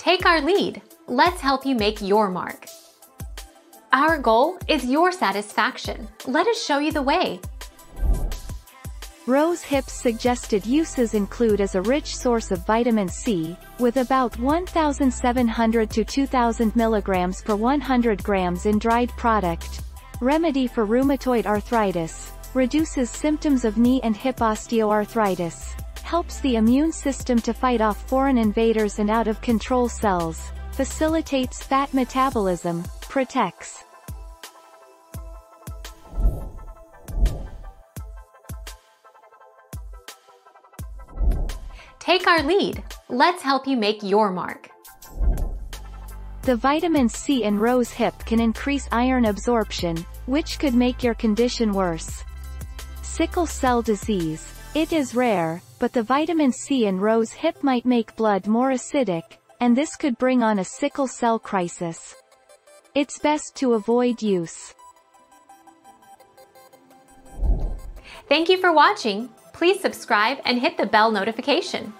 Take our lead. Let's help you make your mark. Our goal is your satisfaction. Let us show you the way. Rose hip's suggested uses include as a rich source of vitamin C, with about 1,700 to 2,000 milligrams per 100 grams in dried product. Remedy for rheumatoid arthritis, reduces symptoms of knee and hip osteoarthritis, helps the immune system to fight off foreign invaders and out-of-control cells, facilitates fat metabolism, protects. Take our lead. Let's help you make your mark. The vitamin C in rose hip can increase iron absorption, which could make your condition worse. Sickle cell disease. It is rare, but the vitamin C in rose hip might make blood more acidic, and this could bring on a sickle cell crisis. It's best to avoid use. Thank you for watching. Please subscribe and hit the bell notification.